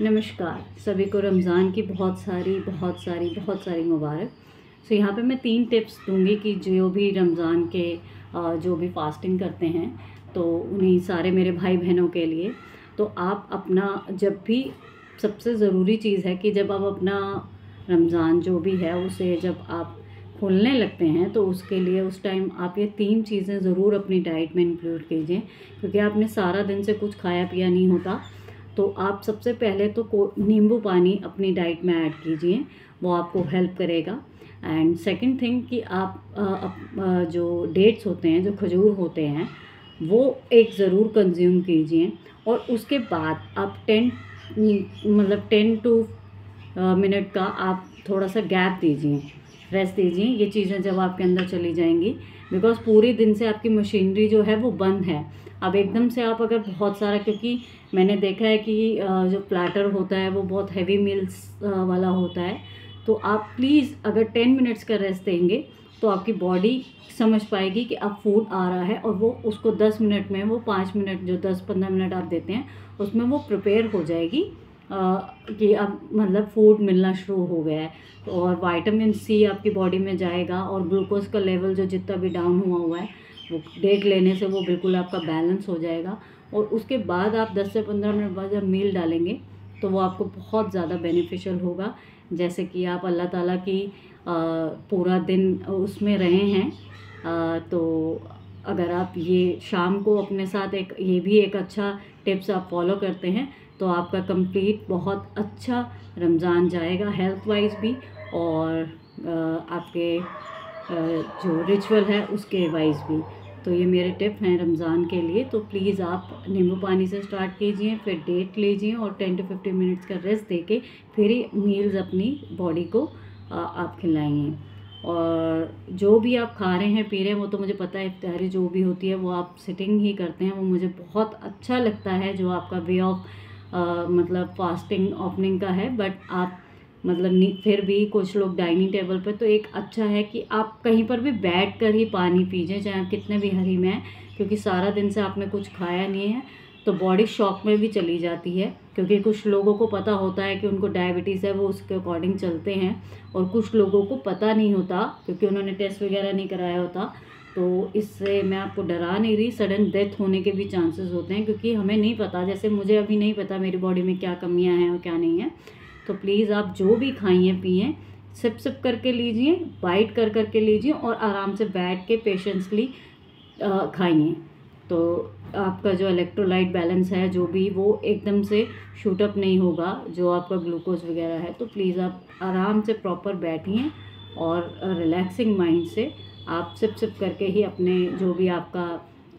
नमस्कार। सभी को रमज़ान की बहुत सारी बहुत सारी बहुत सारी मुबारक। सो यहाँ पे मैं तीन टिप्स दूँगी कि जो भी रमज़ान के जो भी फास्टिंग करते हैं तो उन्हीं सारे मेरे भाई बहनों के लिए। तो आप अपना जब भी सबसे ज़रूरी चीज़ है कि जब आप अपना रमज़ान जो भी है, उसे जब आप खोलने लगते हैं तो उसके लिए उस टाइम आप ये तीन चीज़ें ज़रूर अपनी डाइट में इंक्लूड कीजिए। क्योंकि आपने सारा दिन से कुछ खाया पिया नहीं होता तो आप सबसे पहले तो नींबू पानी अपनी डाइट में ऐड कीजिए वो आपको हेल्प करेगा। एंड सेकंड थिंग कि आप आ, आ, जो डेट्स होते हैं जो खजूर होते हैं वो एक ज़रूर कंज्यूम कीजिए। और उसके बाद आप टेन मतलब टेन टू मिनट का आप थोड़ा सा गैप दीजिए। रेस्ट दीजिए, ये चीज़ें जब आपके अंदर चली जाएँगी। बिकॉज़ पूरे दिन से आपकी मशीनरी जो है वो बंद है। अब एकदम से आप अगर बहुत सारा, क्योंकि मैंने देखा है कि जो प्लेटर होता है वो बहुत हैवी मील्स वाला होता है। तो आप प्लीज़ अगर टेन मिनट्स का रेस्ट देंगे तो आपकी बॉडी समझ पाएगी कि अब फ़ूड आ रहा है और वो उसको दस मिनट में, वो पाँच मिनट जो दस पंद्रह मिनट आप देते हैं, उसमें वो प्रिपेयर हो जाएगी। कि अब मतलब फ़ूड मिलना शुरू हो गया है और वाइटामिन सी आपकी बॉडी में जाएगा और ग्लूकोज का लेवल जो जितना भी डाउन हुआ हुआ है, वो डेट लेने से वो बिल्कुल आपका बैलेंस हो जाएगा। और उसके बाद आप 10 से 15 मिनट बाद जब मील डालेंगे तो वो आपको बहुत ज़्यादा बेनिफिशियल होगा। जैसे कि आप अल्लाह ताला की पूरा दिन उसमें रहे हैं तो अगर आप ये शाम को अपने साथ एक, ये भी एक अच्छा टिप्स आप फॉलो करते हैं तो आपका कंप्लीट बहुत अच्छा रमज़ान जाएगा हेल्थ वाइज भी और आपके जो रिचुअल है उसके वाइज भी। तो ये मेरे टिप हैं रमज़ान के लिए। तो प्लीज़ आप नींबू पानी से स्टार्ट कीजिए, फिर डेट लीजिए और टेन टू फिफ्टीन मिनट्स का रेस्ट दे के फिर मील्स अपनी बॉडी को आप खिलाइए और जो भी आप खा रहे हैं, पी रहे हैं, वो तो मुझे पता है, इफ्तारी जो भी होती है, वो आप सिटिंग ही करते हैं, वो मुझे बहुत अच्छा लगता है जो आपका वे ऑफ़ मतलब फास्टिंग ओपनिंग का है बट आप मतलब फिर भी कुछ लोग डाइनिंग टेबल पर तो एक अच्छा है कि आप कहीं पर भी बैठ कर ही पानी पीजिए, चाहे आप कितने भी हरी में क्योंकि सारा दिन से आपने कुछ खाया नहीं है तो बॉडी शॉक में भी चली जाती है, क्योंकि कुछ लोगों को पता होता है कि उनको डायबिटीज़ है, वो उसके अकॉर्डिंग चलते हैं, और कुछ लोगों को पता नहीं होता, क्योंकि उन्होंने टेस्ट वगैरह नहीं कराया होता तो इससे मैं आपको डरा नहीं रही सडन डेथ होने के भी चांसेस होते हैं क्योंकि हमें नहीं पता, जैसे मुझे अभी नहीं पता मेरी बॉडी में क्या कमियाँ हैं और क्या नहीं है। तो प्लीज़ आप जो भी खाइए, पिए सिप सिप करके लीजिए बाइट कर करके लीजिए और आराम से बैठ के पेशेंसली खाइए। तो आपका जो इलेक्ट्रोलाइट बैलेंस है, जो भी, वो एकदम से शूटअप नहीं होगा, जो आपका ग्लूकोज वगैरह है। तो प्लीज़ आप आराम से प्रॉपर बैठिए और रिलैक्सिंग माइंड से आप सिप सिप करके ही अपने जो भी आपका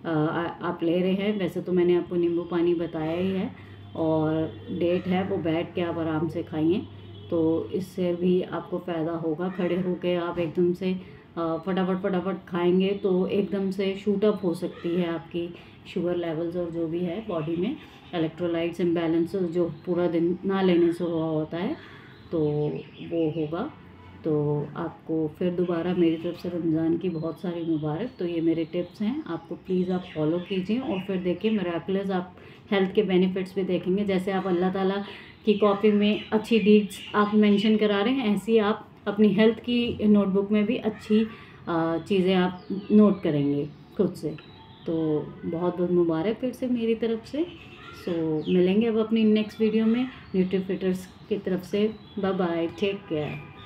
आ, आप ले रहे हैं। वैसे तो मैंने आपको नींबू पानी बताया ही है और डेट है वो बैठ के आप आराम से खाइए। तो इससे भी आपको फ़ायदा होगा। खड़े होके आप एकदम से फटाफट फटाफट खाएँगे तो एकदम से शूटअप हो सकती है आपकी शुगर लेवल्स और जो भी है बॉडी में। इलेक्ट्रोलाइट्स इम्बैलेंस जो पूरा दिन ना लेने से हुआ होता है तो वो होगा। तो आपको फिर दोबारा मेरी तरफ़ से रमज़ान की बहुत सारी मुबारक। तो ये मेरे टिप्स हैं, आपको प्लीज़ आप फॉलो कीजिए और फिर देखिए मेरा मेराकुलस आप हेल्थ के बेनिफिट्स भी देखेंगे। जैसे आप अल्लाह ताला की कॉपी में अच्छी डीड्स आप मेंशन करा रहे हैं, ऐसी आप अपनी हेल्थ की नोटबुक में भी अच्छी चीज़ें आप नोट करेंगे खुद से। तो बहुत बहुत मुबारक फिर से मेरी तरफ़ से। सो मिलेंगे अब अपनी नेक्स्ट वीडियो में न्यूट्रीफिटर्स की तरफ़ से। Bye bye take care